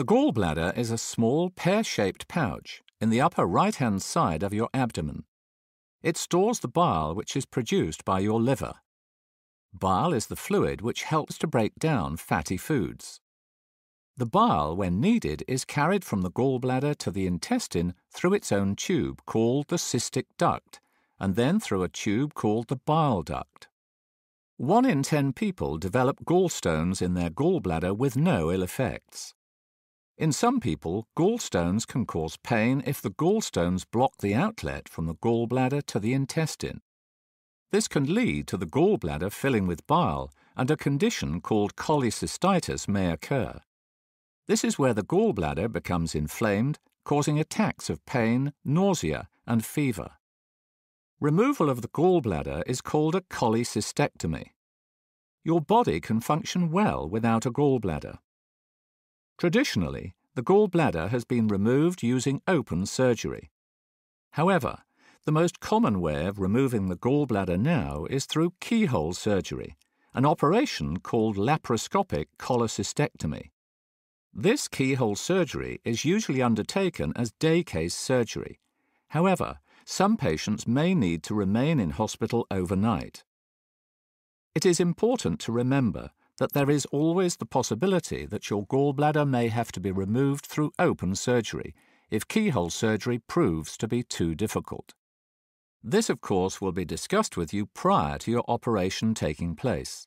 The gallbladder is a small pear-shaped pouch in the upper right-hand side of your abdomen. It stores the bile which is produced by your liver. Bile is the fluid which helps to break down fatty foods. The bile, when needed, is carried from the gallbladder to the intestine through its own tube called the cystic duct and then through a tube called the bile duct. One in ten people develop gallstones in their gallbladder with no ill effects. In some people, gallstones can cause pain if the gallstones block the outlet from the gallbladder to the intestine. This can lead to the gallbladder filling with bile, and a condition called cholecystitis may occur. This is where the gallbladder becomes inflamed, causing attacks of pain, nausea, and fever. Removal of the gallbladder is called a cholecystectomy. Your body can function well without a gallbladder. Traditionally, the gallbladder has been removed using open surgery. However, the most common way of removing the gallbladder now is through keyhole surgery, an operation called laparoscopic cholecystectomy. This keyhole surgery is usually undertaken as day case surgery. However, some patients may need to remain in hospital overnight. It is important to remember that there is always the possibility that your gallbladder may have to be removed through open surgery if keyhole surgery proves to be too difficult. This, of course, will be discussed with you prior to your operation taking place.